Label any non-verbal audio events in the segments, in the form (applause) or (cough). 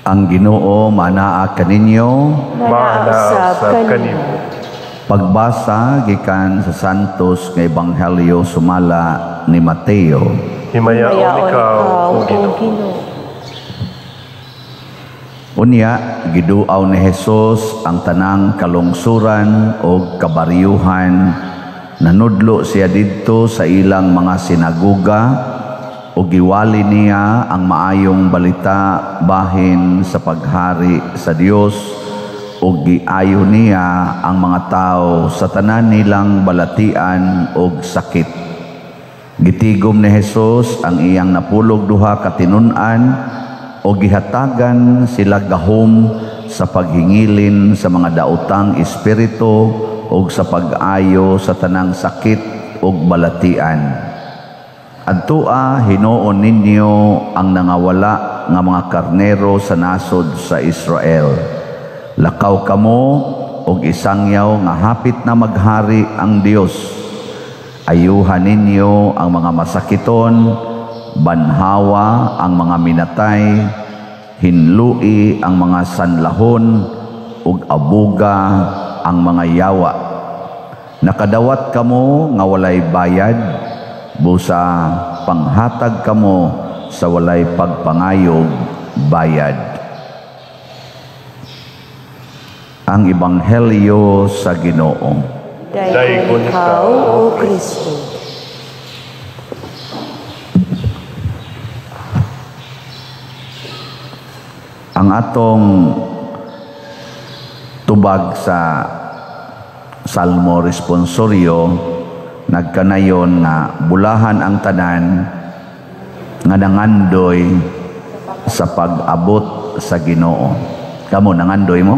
Ang Ginoo manaa kaninyo Manaasab kanimo. pagbasa gikan sa Santos nga Ebanghelyo sumala ni Mateo. Himayaon Mayaon ikaw, O Ginoo. Unya giduaw ni Hesus ang tanang kalungsuran o kabaryuhan nanudlo siya didto sa ilang mga sinaguga o giwali niya ang maayong balita bahin sa paghari sa Dios o giayo niya ang mga tao sa tanan nilang balatian o sakit. Gitigom ni Jesus ang iyang napulog duha ka tinun-an o gihatagan sila gahom sa paghingilin sa mga daotang espiritu o sa pag-ayo sa tanang sakit o balatian. Adtua hinuon ninyo ang nangawala nga mga karnero sa nasod sa Israel. Lakaw kamo og isangyaw nga hapit na maghari ang Dios. Ayuhan ninyo ang mga masakiton, banhawa ang mga minatay, hinlui ang mga sanlahon, ug abuga ang mga yawa. Nakadawat kamo nga walay bayad, busa panghatag kamo sa walay pagpangayog bayad. Ang Ebanghelyo sa Ginoo. Daikon ikaw, O Kristo. ang atong tubag sa Salmo Responsorio nagkanayon nga bulahan ang tanan nga nangandoy sa pag-abot sa Ginoo. Kamo nangandoy mo?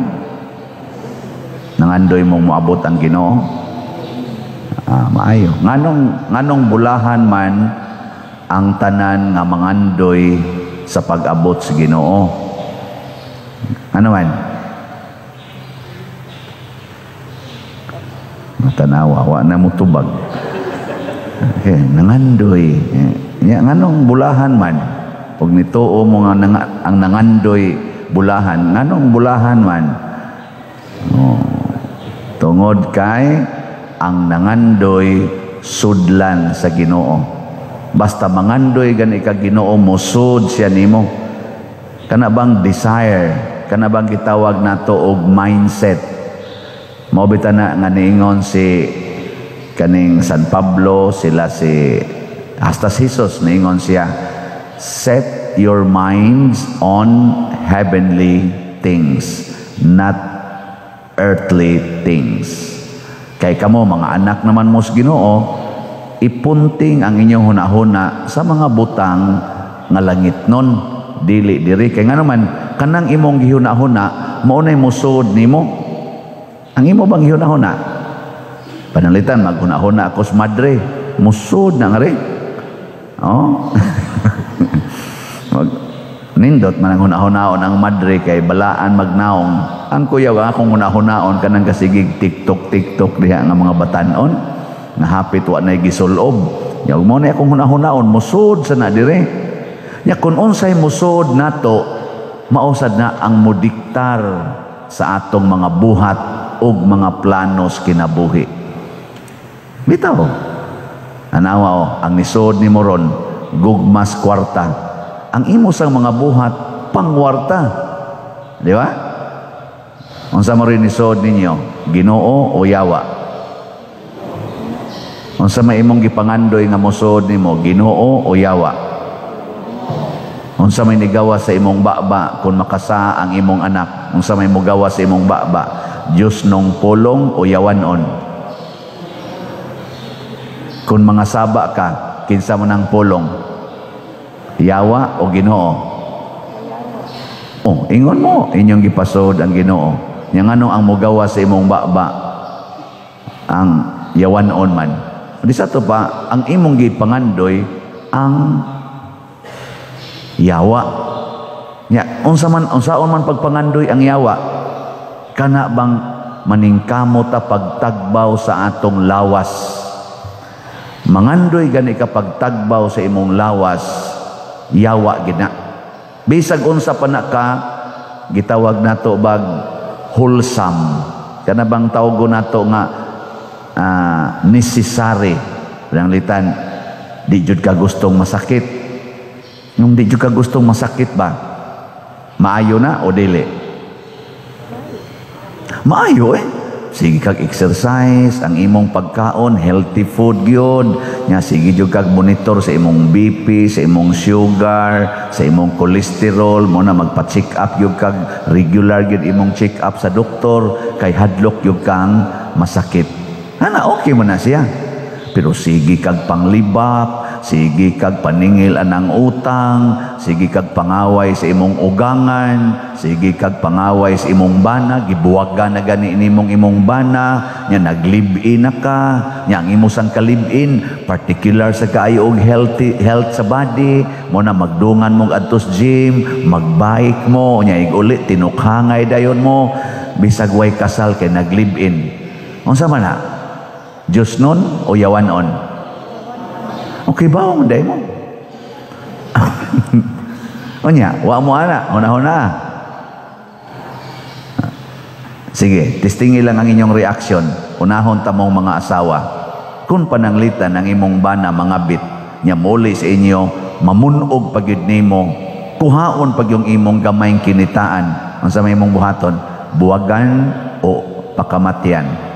Nangandoy mong moabot ang Ginoo? Ah, maayo. Nganong nganong bulahan man ang tanan nga mangandoy sa pag-abot sa Ginoo? Ano man? Matanawa, wa na mo tubag. Okay, nangandoy. Ya, nganong bulahan man? Pag nituo mo nga nang, ang nangandoy bulahan, nganong bulahan man? Oh, tungod kay ang nangandoy sudlan sa Ginoo. Basta mangandoy gani ka Ginoo mo sud siya nimo. Kana bang desire, kana bang gitawag nato og mindset. Mao bitaw na nga niingon si kaning San Pablo sila si hasta si Jesus niingon siya set your minds on heavenly things not earthly things. Kay kamo mga anak naman mo sa Ginoo ipunting ang inyong hunahuna sa mga butang nga langit nun. Dili diri. Kay nga naman kanang imong gihunahuna mao nay musod nimo ang imo bang gihunahuna panalitan maghunahuna ako sa madre. Musod na nga rin. Oh. (laughs) Nindot man ang hunahunaon ang madre kay balaan magnaong. Ang kuya nga akong hunahunaon kanang kasigig tiktok tiktok diha nga mga batanon. Nga hapit wa nay gisulob ya mo na akong hunahunaon. Musod sa na dire. Ya kun unsay musod nato mausad na ang mudiktar sa atong mga buhat ug mga planos kinabuhi. Bitaw. Anawa o ang nisod ni moron gugmas kwarta. Ang imo sang mga buhat pangwarta. Di ba? Unsa mo rin nisod ninyo? Ginoo o yawa? Unsa may imong gipangandoy nga mosod nimo? Ginoo o yawa? Unsa may nigawa sa imong baba kung makasa ang imong anak? Unsa may mugawa sa imong baba Diyos nung pulong o yawanon kung mga saba ka kinsa mo ng pulong? Yawa o ginoo? Oh ingon mo inyong gipasod ang ginoo. Yang ano ang mugawa sa imong baba? Ang yawanon man. Di sa to pa ang imong gipangandoy ang yawa. Nya unsa man unsaon man pagpangandoy ang yawa kana bang maningkamot ta pagtagbaw sa atong lawas? Mangandoy gani ka pagtagbaw sa imong lawas yawa gina. Bisag unsa pa na ka gitawag nato bag wholesome. Kana bang tawgo nato nga ah, necessary? Ang litan di jud ka gustong masakit. Nung di jud ka gustong masakit ba? Maayo na o dili maayo eh. Sige kag exercise ang imong pagkaon healthy food gyud nya sige jud kag monitor sa imong BP sa imong sugar sa imong cholesterol. Mo na magpa-check up gyud kag regular gyud imong check up sa doktor. Kay hadlok gyud kang masakit. Ana okay mo na siya pero sige kag panglibak sige kag paningil anang utang sige kag pangaway sa imong ugangan sige kag pangaway sa imong bana gibuwagan na gani nimong imong bana nya naglibin na ka nya ang imo sang kalibin particular sa kaayo og healthy health sa body mo na magdungan mong adtos gym magbike mo nya iguli tinukhangay dayon mo bisag way kasal kay naglibin. Unsa man na Diyos nun o yawan on Okay ba ang day mo? (laughs) Onya, wa mo ana, una-una. Sige, testingi lang ang inyong reaksyon. Unahon ta mong mga asawa. Kung pananglitan ang imong bana mga bit, nya muli sa inyo, mamunog pagyud nimo, kuhaon pag yung imong gamayng kinitaan. Ang sa imong buhaton, buwagan o pakamatian.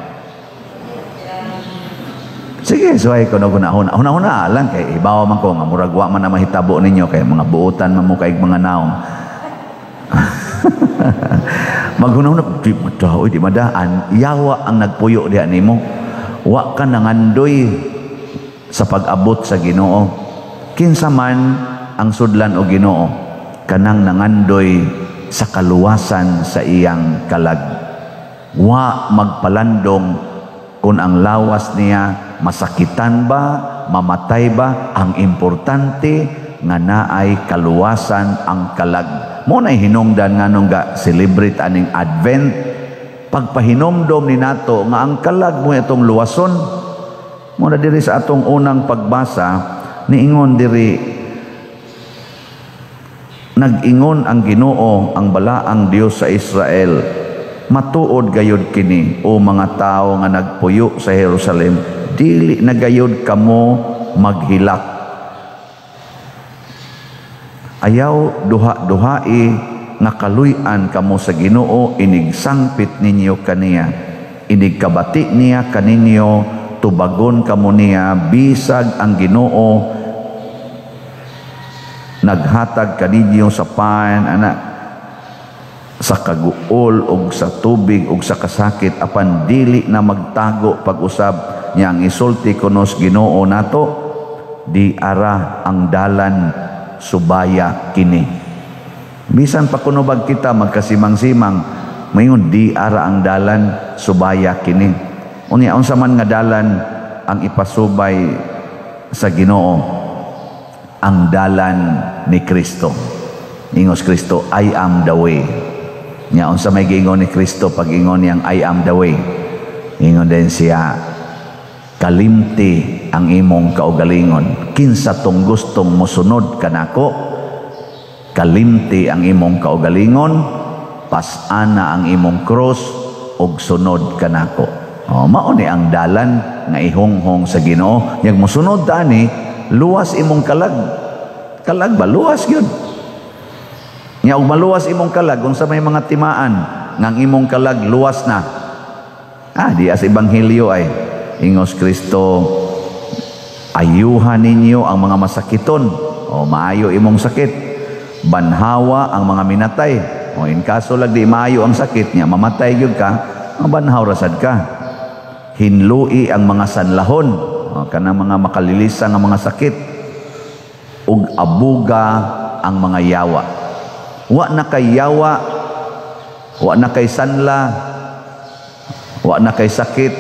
Sige, so ay kuno kuna huna huna huna lang kay ibawa man ko nga murag wa man na mahitabo ninyo kay mga buutan man mo kay mga naong. (laughs) Maghuna-huna di madaw di madaan yawa ang nagpuyo diha nimo. Wa ka nangandoy sa pag-abot sa Ginoo. Kinsa man ang sudlan o Ginoo kanang nangandoy sa kaluwasan sa iyang kalag. Wa magpalandong kung ang lawas niya masakitan ba, mamatay ba, ang importante nga naay kaluwasan ang kalag. Mo na hinungdan nga nung ga celebrate aning Advent, pagpahinomdom ni nato nga ang kalag mo itong luwason. Mo na diri sa atong unang pagbasa, niingon diri Nag-ingon ang Ginoo ang balaang Dios sa Israel. Matuod gayud kini o mga tao nga nagpuyo sa Jerusalem dili na gayud kamo maghilak. Ayaw duha-duhai nga kaluy-an kamo sa Ginoo inig sangpit ninyo kaniya inig kabati niya kaninyo tubagon kamo niya bisag ang Ginoo naghatag kaninyo sa pan anak sa kaguol ug sa tubig ug sa kasakit apan dili na magtago pag-usab. Niya ang isulti kunos Ginoo nato di ara ang dalan subaya kini. Bisan pa kuno bag kita magkasimang-simang mayon di ara ang dalan subaya kini. Unya unsa man nga dalan ang ipasubay sa Ginoo? Ang dalan ni Kristo. Ingos Kristo I am the way Nya unsa may giingon ni Kristo pag ingon niyang I am the way. Ingon din siya kalimti ang imong kaugalingon. Kinsa tong gustong mosunod kanako? Kalimti ang imong kaugalingon, pasana ang imong cross ug sunod kanako. Oh, mao ni ang dalan nga ihonghong sa Ginoo. Yang mosunod tani, luwas imong kalag. Kalag ba luwas gyud? Nga og maluwas imong kalag unsa may mga timaan ngang imong kalag luwas na. Ah, di as ebanghelyo ay ingos Kristo ayuhan ninyo ang mga masakiton o maayo imong sakit. Banhawa ang mga minatay. O in kaso lag di maayo ang sakit niya, mamatay gyud ka, mabanhaw rasad ka. Hinlui ang mga sanlahon, o, kanang mga makalilisa nga mga sakit. Ug abuga ang mga yawa. Wa na kay yawa, wa na kay sanla, wa na kay sakit,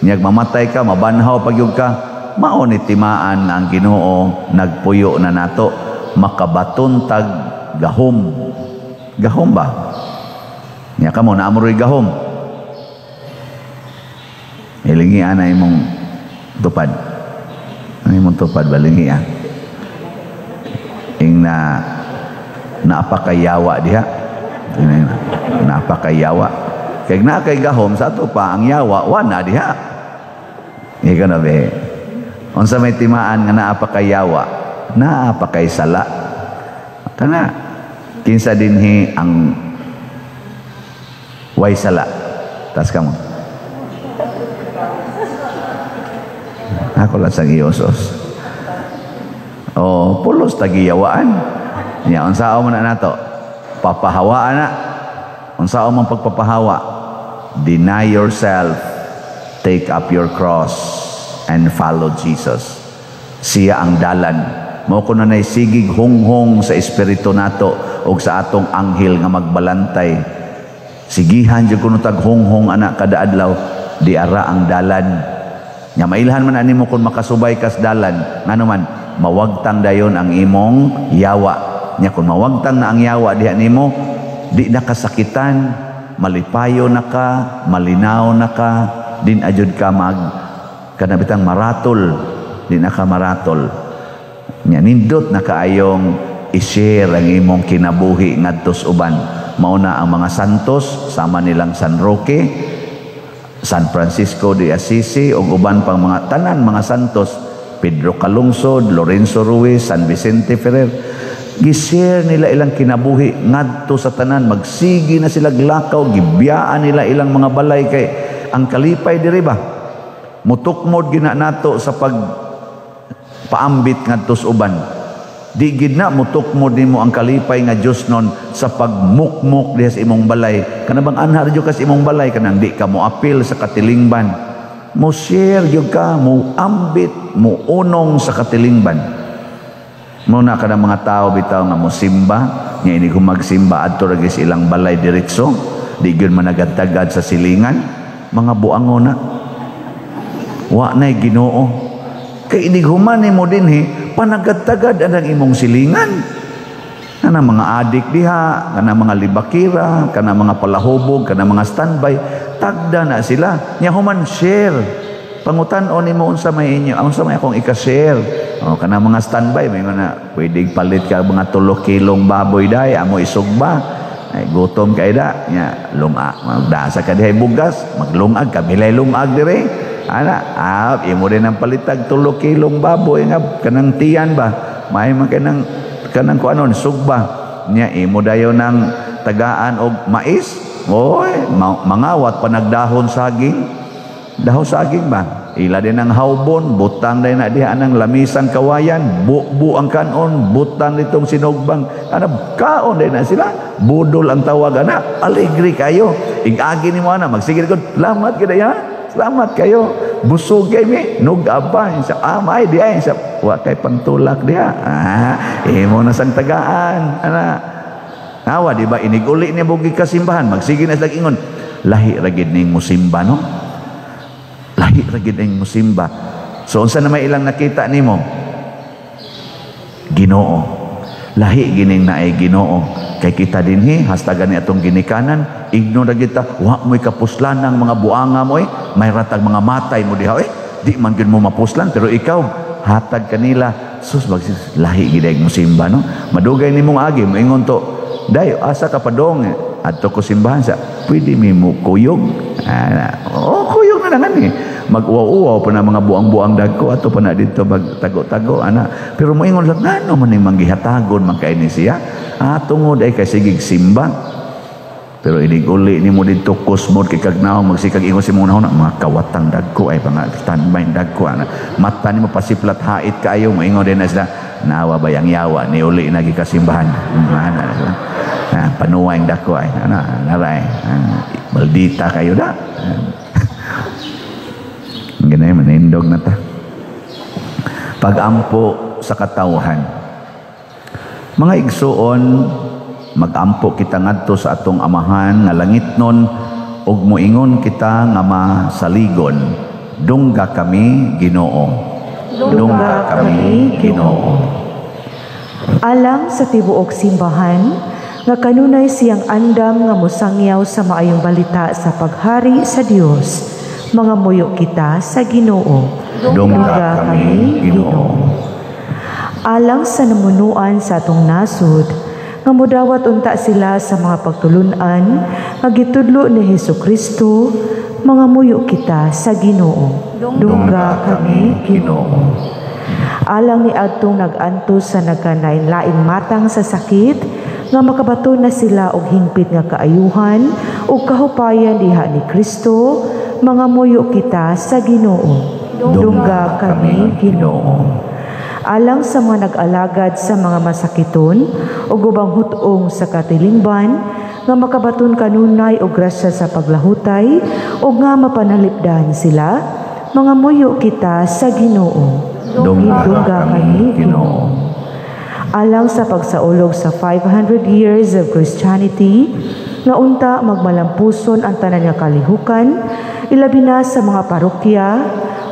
niyag mamatay ka, mabanhaw pagyug ka, mao ni timaan ang Ginoo nagpuyo na nato makabaton tag gahom. Gahom ba? Niya ka mo na amuroy gahom. Ilingi ana imong tupad. Ano imong tupad balingi ah. Ing na naapakayawa diha napakayawa. Kay na kay gahom sa ato pa ang yawa wa na diha. Ika na be. Unsa may timaan nga naa pa kay yawa, naa pa kay sala. Kana kinsa dinhi ang way sala. Tas kamo. Ako lang sang iyosos. O pulos tagiyawaan. Nya unsa man na nato? Papahawaan na. Unsa man pagpapahawa? Deny yourself. Take up your cross and follow Jesus. Siya ang dalan. Mao ko na sigig hunghong sa espiritu nato ug sa atong anghel nga magbalantay. Sigihan jud kuno tag hunghong anak kada adlaw di ara ang dalan. Nya mailhan man ani mo kun makasubay kas dalan ngano man mawagtang dayon ang imong yawa. Nya kun mawagtang na ang yawa diha nimo di na kasakitan, malipayo na ka, malinaw na ka, din ajud ka mag kanabitang maratol, di na ka maratol. Nya nindot na kaayong i-share ang imong kinabuhi ngadto sa uban. Mauna ang mga santos sama nilang San Roque, San Francisco de Assisi ug uban pang mga tanan mga santos Pedro Calungsod, Lorenzo Ruiz, San Vicente Ferrer gishare nila ilang kinabuhi ngadto sa tanan. Magsigi na sila glakaw gibiyaan nila ilang mga balay kay ang kalipay diri ba? Mutukmod gina nato sa pag paambit ngadto sa uban. Di gid na mutukmod nimo ang kalipay nga Dios non sa pagmukmok diha sa imong balay. Kanabang anhar jud ka sa imong balay? Kanang di ka mo apil sa katilingban. Mo share jud ka mo ambit mo unong sa katilingban mo na ka mga tao bitaw nga mo simba. Nga ini kung magsimba adto ra ilang balay diretso. Di gyud managadtagad sa silingan. Mga buango na. Wa na Ginoo. Kay inighuman mo din he. Panagad-tagad ang imong silingan. Kana mga adik diha kana mga libakira kana mga palahubog kana mga standby. Tagda na sila. Nya human share. Pangutan-on nimo unsa may inyo? Unsa may akong ika-share o kana mga standby may mga pwedeng palit ka mga tulo kilong baboy day amo isugba. Ay gutom kay da. Nya lunga magdasa ka dihay bugas maglungag ka bilay lungag dire. Ana ah imo din ang palitag tulo kilong baboy nga kanang tiyan ba? May man kanang kanang kuanon sugba. Nya imo dayo ng tagaan og mais. Oy ma- mangawat pa nagdahon saging. Dahon saging ba ila din ang haubon butang din na diha ang lamisang kawayan bu ang kanon butang nitong sinugbang ana kaon din na sila budol ang tawag ana alegri kayo igagi ni mo ana magsigil ko lamat gid ya Salamat kayo. Busog kay mi. Nugaba. Sa amay di ay. Sa wa kay pantulak diha. Ah, imo na sang tagaan. Ana. Nawa di ba iniguli niya bugi kasimbahan. Magsige na sila ingon. Lahi ragid ning musimba no. Lahi ragid ning musimba. So unsa na may ilang nakita nimo? Ginoo. Lahi gining na ay Ginoo. Kay kita dinhi hastagan ni atong ginikanan, igno na kita, wa mo'y kapuslan ng mga buanga mo eh. May ratag mga matay mo diha eh. Di man gyud mo mapuslan pero ikaw hatag kanila sus magsis lahi gid mo simba no. Madugay nimong agi moingon to. Day asa ka padong adto ko simbahan sa pwede mi mo kuyog. Ah, oh kuyog na nangan eh. Mag-uwaw-uwaw pa na mga buang-buang dagko ato pa na dito tago-tago ana. Pero moingon lang ngano man ning manggihatagon man kay ni siya. Ah, tungod ay kay sigig simba. Pero iniguli ni mo dito kusmod kay kagnaw magsikag ingon si mo na mga kawatang dagko ay mga standby dagko ana. Mata ni mo pasiplat hait kaayo mo ingon din na sila nawa bayang yawa ni uli na kasimbahan. Ana. Ah, panuwa ang dagko ay ana naray. Ah, maldita kayo da. Ganay manindog na ta. Pagampo sa katawhan. Mga igsuon, magampo kita ngadto sa atong amahan nga langitnon ug moingon kita nga masaligon. Dungga kami Ginoo. Dungga kami Ginoo. Alang sa tibuok simbahan, nga kanunay siyang andam nga musangyaw sa maayong balita sa paghari sa Dios. Mga muyo kita sa Ginoo. Dungga kami Ginoo. Alang sa namunuan sa atong nasud, nga mudawat unta sila sa mga pagtulunan nga gitudlo ni Hesu Kristo mga muyo kita sa Ginoo dungga kami Ginoo alang ni adtong nagantos sa nagkanain-laing matang sa sakit nga makabato na sila og hingpit nga kaayuhan ug kahupayan diha ni Kristo mga muyo kita sa Ginoo. Dungga kami Ginoo. Alang sa mga nag-alagad sa mga masakiton o ubang hutong sa katilingban nga makabaton kanunay o grasya sa paglahutay o nga mapanalipdan sila mga muyo kita sa Ginoo. Dungga kami, Ginoo. alang sa pagsaulog sa 500 years of Christianity nga unta magmalampuson ang tanan nga kalihukan ilabi na sa mga parokya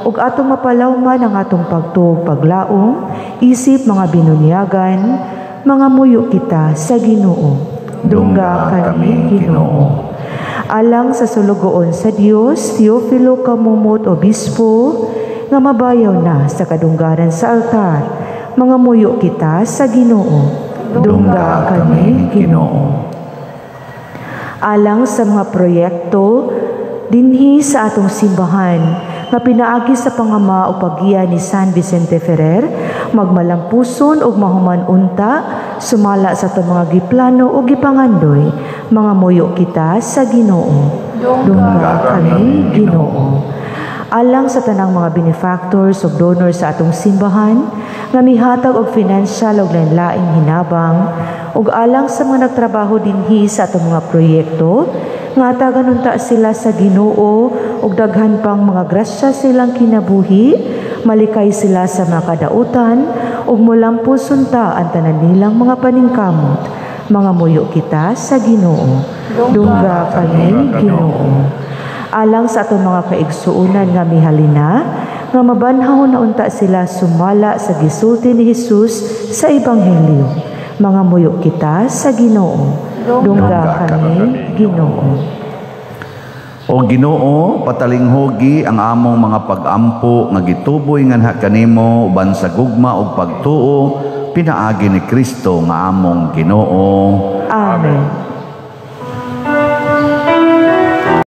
ug atong mapalawman ang atong pagtuog paglaong isip mga binunyagan mga muyo kita sa Ginoo. Dungga kami Ginoo. Alang sa sulugoon sa Dios Teofilo Kamumot Obispo nga mabayaw na sa kadunggaran sa altar mga muyo kita sa Ginoo. Dungga kami Ginoo. Alang sa mga proyekto dinhi sa atong simbahan nga pinaagi sa pangama o pagiya ni San Vicente Ferrer magmalampuson ug mahuman unta sumala sa atong mga giplano o gipangandoy mga muyo kita sa Ginoo. Dungga kami Ginoo alang sa tanang mga benefactors ug donors sa atong simbahan nga mihatag og financial ug lain-laing hinabang ug alang sa mga nagtrabaho dinhi sa atong mga proyekto nga tagan unta sila sa Ginoo ug daghan pang mga grasya silang kinabuhi malikay sila sa mga kadautan ug mulampos unta ang tanan nilang mga paningkamot. Mga muyo kita sa Ginoo. Dungga kami Ginoo alang sa atong mga kaigsuonan nga mihalina nga mabanhaw na unta sila sumala sa gisulti ni Hesus sa ebanghelyo. Mga muyo kita sa Ginoo. Dungga kami Ginoo. O Ginoo, patalinghogi ang among mga pag-ampo nga gituboy nganha kanimo uban sa gugma ug pagtuo pinaagi ni Kristo nga among Ginoo. Amen